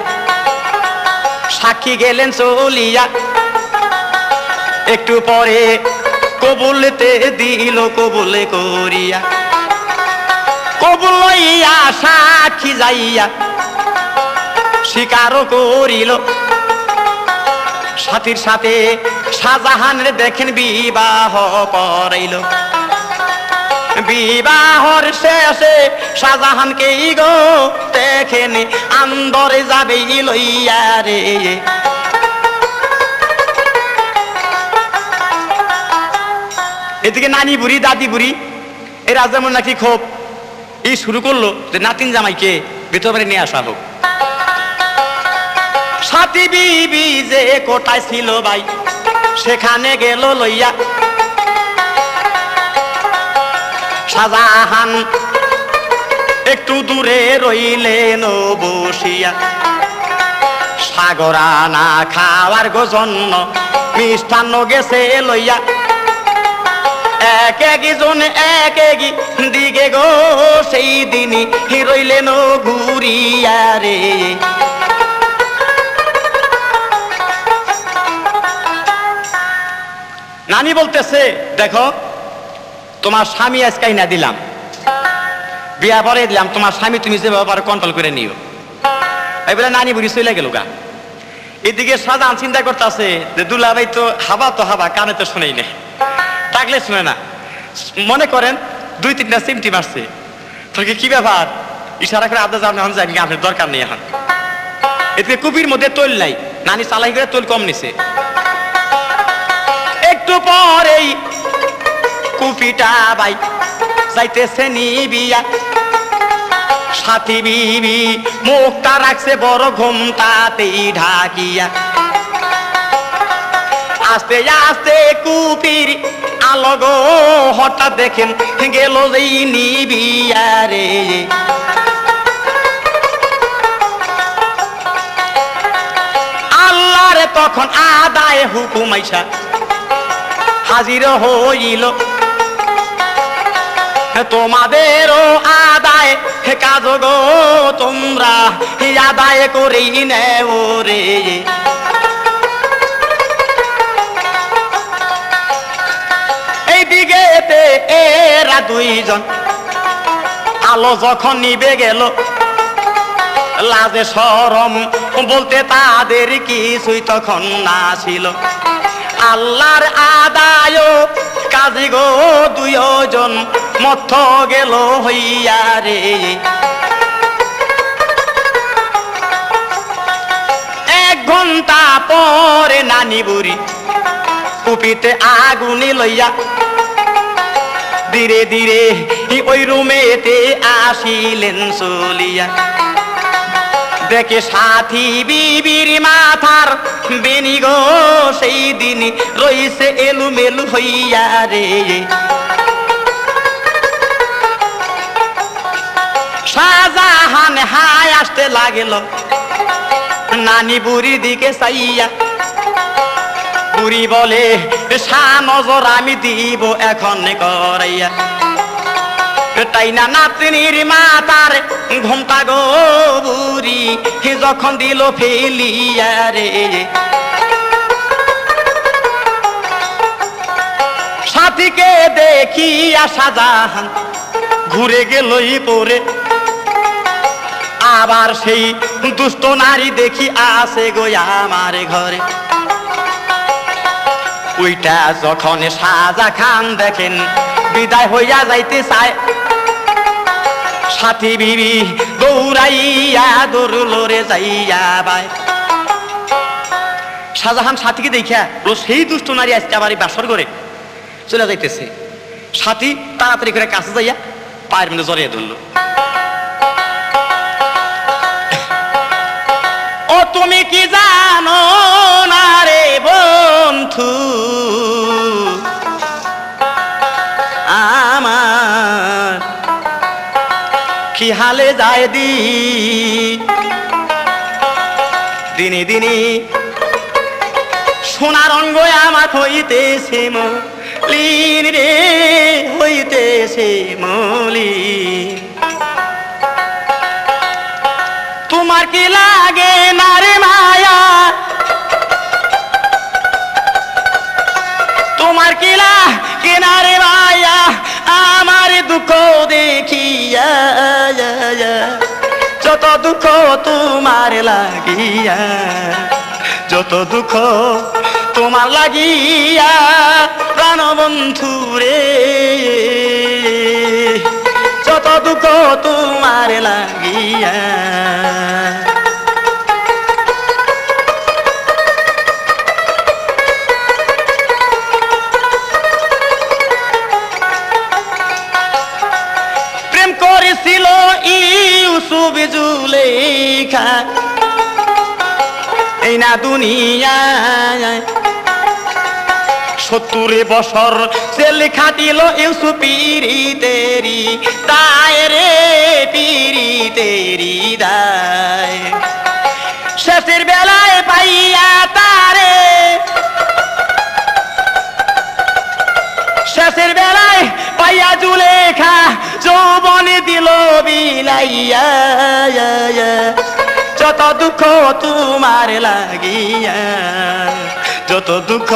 সাক্ষী গেলেন চলিয়া। একটু পরে কবুলতে দিল, কবুলে করিয়া। কবুল লইয়া সাক্ষী যাইয়া স্বীকারও করিল। সাথীর সাথে শাহজাহানের দেখেন বিবাহ পড়াইল বিবাহর শেষে শাহজাহানকে গো দেখেনি, আন্দরে যাবে লইয়া রে। এদিকে নানি বুড়ি, দাদি বুড়ি, এরা যেমন নাকি ক্ষোভ এই শুরু করল যে নাতিন জামাইকে ভেতর বাড়ি নিয়ে আসা হোক। সাথী বিবি যে কোটায় ছিল ভাই, সেখানে গেল লইয়া শাহজাহান একটু দূরে রইলেন বসিয়া সাগরানা খাওয়ার গো জন্য মিষ্টান্ন গেছে লইয়া। এক একজন এক এক দিকে গো সেই দিনই রইলেন ঘুরিয়া রে। নানি বলতেছে, দেখো তোমার স্বামী আজকাই না দিলাম। বিয়া পরে দিলাম, তোমার স্বামী তুমি যে ব্যাপারে কন্ট্রোল করে নিও। এবারে নানি বুড়ি চলে গেল গা। এদিকে সাজান চিন্তা করতেছে যে দুলাভাই তো হাবা তো হাবা, কানে তো শুনেই নেই। ডাকলে শুনে না। মনে করেন দুই তিনটা সিমটি মারছে তোকে কি ব্যাপার? ইশারা করে আদা এখন যান আপনার দরকার নেই এখন। এদিকে কুপির মধ্যে তৈল নাই। নানি চালাই করে তৈল কম নিছে। একটু পরেই কুপিটা বাই যাইতেছে নিবিয়া। সাথী বিবি, মুখটা রাখছে বড় ঘুমটাতেই ঢাকিয়া। আস্তে আস্তে কুপির আলো গো, হঠাৎ দেখেন গেল যেই নিবিয়া রে। আল্লাহরে তখন আদায় হুকুম আইসা, হাজির হইল তোমাদেরও আদায় কাজ গো তোমরা আদায় করেই নেও রে। এই দিকেতে এরা দুইজন, আলো যখন নিবে গেল, লাজে সরম বলতে তাদের কিছুই তখন না ছিল। আল্লাহর আদায় কাজ গো দুইজন মথ গেল হইয়া রে। এক ঘণ্টা পরে নানি বুড়ি কুপিতে আগুনি লইয়া ধীরে ধীরে ওই রুমেতে আসিলেন চলিয়া। দেখে সাথী বিবির মাথার বেনি গো, সেই দিন রইছে এলু মেলু হইয়া রে। শাহজাহান, হায় আসতে লাগিল। নানি বুড়ির দিকে চাইয়া, বুড়ি বলে, সা নজর আমি দিব এখন করাইয়া। তাই না নাতনির মাতার ঘুমটা গো বুড়ি যখন দিল ফেলিয়া রে? সাথীকে দেখি আসা জাহান ঘুরে গেলই পরে। আবার সেই দুষ্ট নারী দেখি আসে গো আমার ঘরে। ওইটা যখন সাজা খান দেখেন, বিদায় হইয়া যাইতে চায়। সাথী বিবি দৌড়াইয়া দৌড়লোরে যাইয়া বাই শাহজাহান সাথীকে দেখিয়া, ও সেই দুষ্ট নারী আজকে এই বাসর করে চলে যাইতেছে। সাথী তাড়াতাড়ি করে কাছে যাইয়া পায়ের মধ্যে জড়িয়ে ধরলো। হালে যায় দি। দিনে দিনে সোনার অঙ্গ আমার হইতেছে মলিন রে, হইতেছে মলিন। তোমার কি লাগে না রে মায়া? তোমার কি লাগে না রে মায়া? আমার দুঃখ দেখিয়া যত দুঃখ তোমার লাগিয়া, যত দুঃখ তোমার লাগিয়া প্রাণ বন্ধু রে যত দুঃখ তোমার লাগিয়া ইউসুফ জুলেখা এই না দুনিয়ায়। সত্তরে বছর ছেলে খাটিল ইউসুফ পিরি তেরি দায় রে পিরি তেরি দায়। শেষের বেলায় পাইয়া তারে। শেষের বেলায় পাইয়া জুলেখা যৌবনে দিল বিলাইয়া যত দুঃখ তোমার লাগিয়া, যত দুঃখ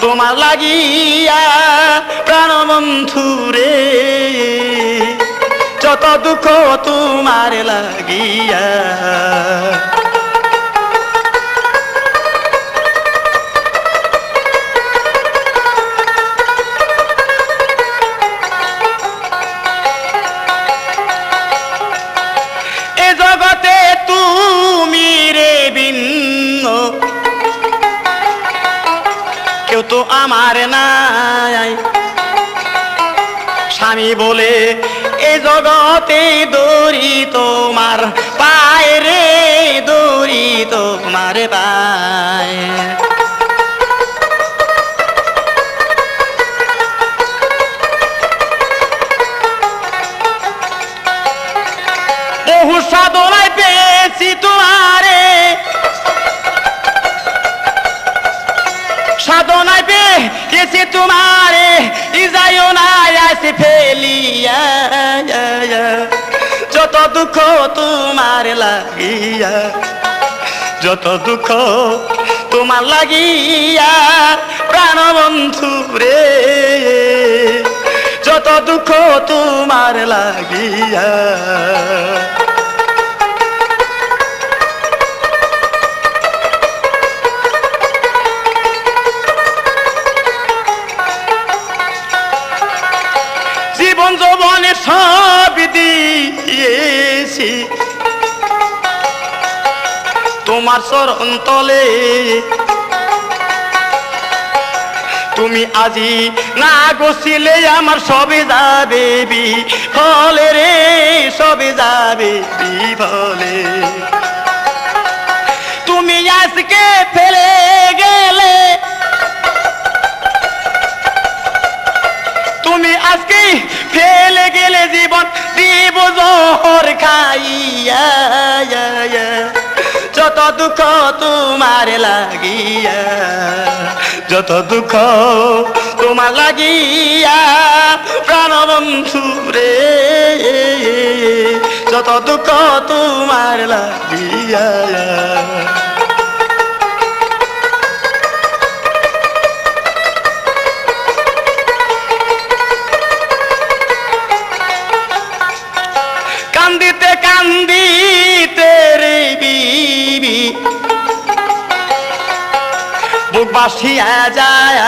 তোমার লাগিয়া প্রাণবন্ধু রে যত দুঃখ তোমার লাগিয়া তো আমার নাই। স্বামী বলে এ জগতে দড়ি তোমার পায়ে রে দড়ি তোমার পায় পেয়েছি তোমারে ইজাইও না আসে ফেলিয়া। যত দুঃখ তোমার লাগিয়া, যত দুঃখ তোমার লাগিয়া, প্রাণবন্ধু রে। যত দুঃখ তোমার লাগিয়া সব দিয়েছি। তোমার চরণ তলে তুমি আজি না গছিলে আমার সবে যাবে বি ফলে রে, সবে যাবে বি ফলে তুমি আজকে ফেলে গেলে, তুমি আজকে ফেলে গেলে জীবন দিব জহর খাইয়া ইয়া, ইয়া। যত দুঃখ তোমার লাগিয়া যত দুঃখ তোমার লাগিয়া প্রাণবন্ধু রে যত দুঃখ তোমার লাগিয়া বুক যায়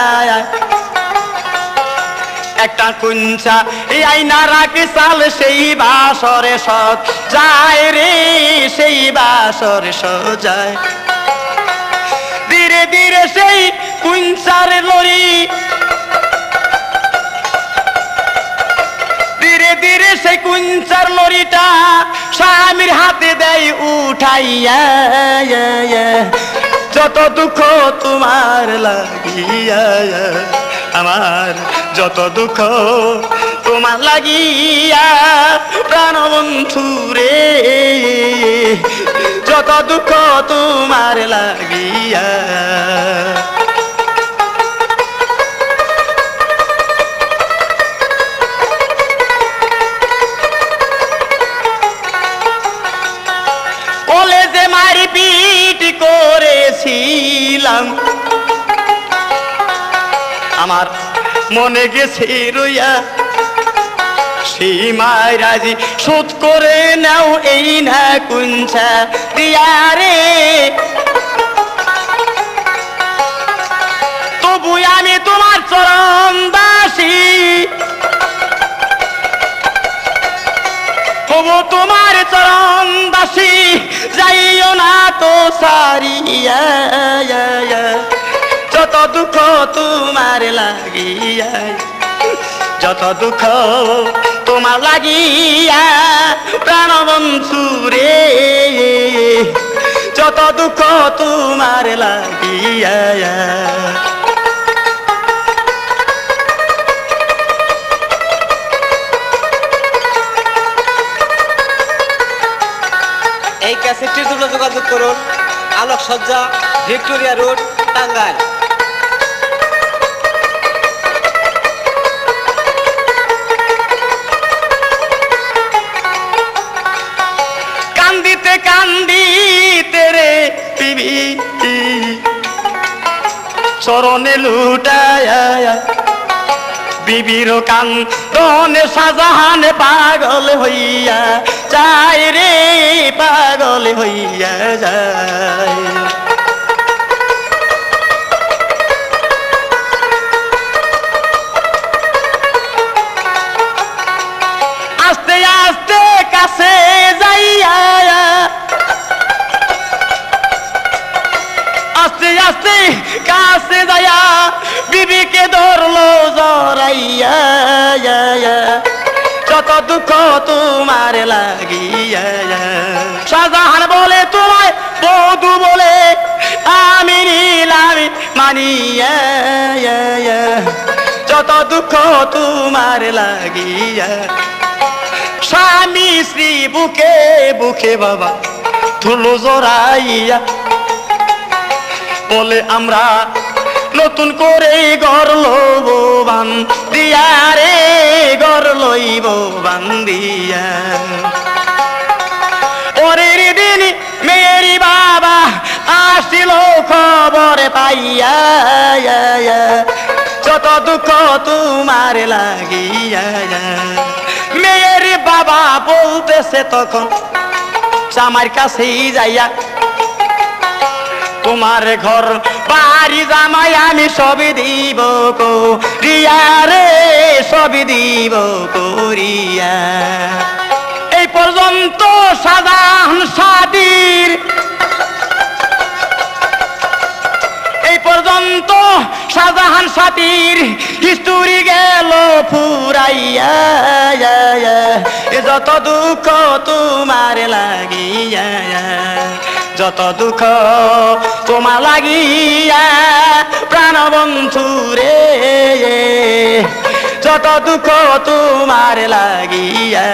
একটা কুঞ্চা এই আইনা রাখি চাল সেই বাসরে সব যায় রে সেই বাসরে সজায় ধীরে ধীরে সেই কুঞ্চার লড়ি ধীরে ধীরে সেই কুঞ্চার লরিটা স্বামীর হাতে দেয় উঠাইয়া ইয়া, ইয়া। যত দুঃখ তোমার লাগিয়া আমার, যত দুঃখ তোমার লাগিয়া প্রাণবন্ধু রে যত দুঃখ তোমার লাগিয়া আমার মনে গেছে রইয়া। সীমায় রাজি, শোধ করে নাও এই না কুঞ্চা দিয়া রে। তবু আমি তোমার চরণ দাসী হব তোমার চরণ দাসী যাইও না তো সারিয়া। যত দুঃখ তোমার লাগিয়া, যত দুঃখ তোমার লাগিয়া, প্রাণবন্ধু রে। যত দুঃখ তোমার লাগিয়া। এই ক্যাসেটটির জন্য যোগাযোগ করুন। আলোক সজ্জা ভিক্টোরিয়া রোড, টাঙ্গাইল। পিবি চরণে লুটায় বিবির কান্দনে সাজাহানে পাগল হইয়া যায় রে পাগল হইয়া যায়। জরাইয়া ইয়া, ইয়া। যত দুঃখ তোমার লাগিয়া শাহজাহান বলে তোমায় বধু বলে আমি নিলাম মানিয়া। যত দুঃখ তোমার লাগিয়া স্বামী শ্রী বুকে বুকে বাবা ধুলো জড়াইয়া বলে আমরা নতুন করে গর লব বান দিয়া রে গর লইব বান্দিয়া পরের দিন মেয়ের বাবা আসিল খবর পাইয়া ইয়া, ইয়া। যত দুঃখ তোমার লাগিয়া মেয়ের বাবা বলতেছে তখন জামার কাছেই যাইয়া তোমার ঘর, বাড়ি জামাই আমি সবই দিব করিয়া রে, সবই দিব করিয়া এই পর্যন্ত সাধারণ সাদির। পর্যন্ত শাহজাহান সাথীর হিস্টোরি গেল ফুরাইয়া, এ যত দুঃখ তোমার লাগিয়া। যত দুঃখ তোমার লাগিয়া প্রাণ বন্ধু রে যত দুঃখ তোমার লাগিয়া।